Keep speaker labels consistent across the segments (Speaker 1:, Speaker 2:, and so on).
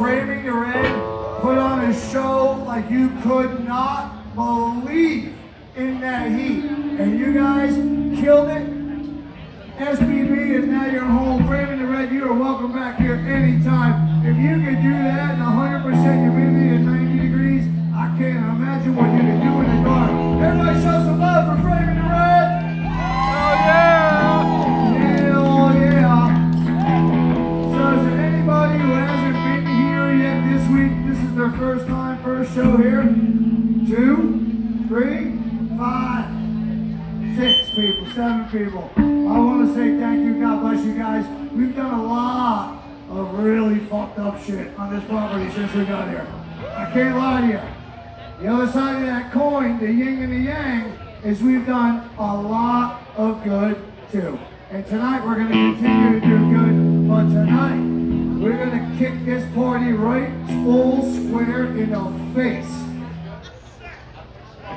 Speaker 1: Framing the Red put on a show like you could not believe in that heat. And you guys killed it. SBB is now your home. Framing the Red, you are welcome back here anytime. If you could do that in 100% humidity at 90 degrees, I can't imagine what you could do Their first time, first show here. Two, three, five, six people, seven people. I want to say thank you, God bless you guys. We've done a lot of really fucked up shit on this property since we got here. I can't lie to you. The other side of that coin, the yin and the yang, is we've done a lot of good too. And tonight we're going to continue to do good, but tonight we're going to kick this in face.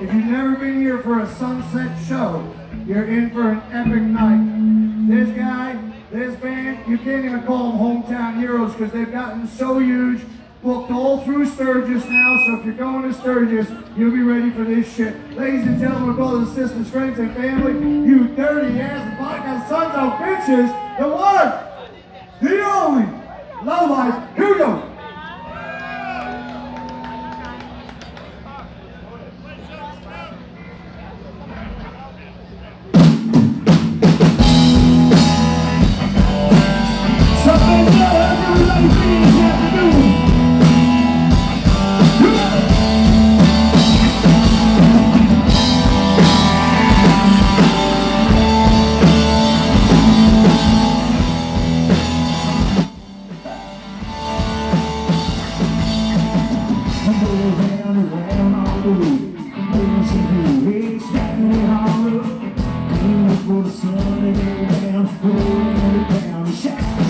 Speaker 1: If you've never been here for a sunset show, you're in for an epic night. This guy, this band, you can't even call them hometown heroes because they've gotten so huge, booked all through Sturgis now, so if you're going to Sturgis, you'll be ready for this shit. Ladies and gentlemen, brothers sisters, friends and family, you dirty ass vodka sons of bitches, the one, the only, Lowlife, here Take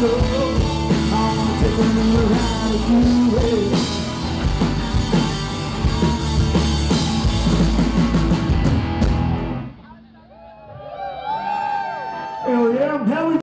Speaker 1: no, I wanna take a little ride with you, hey.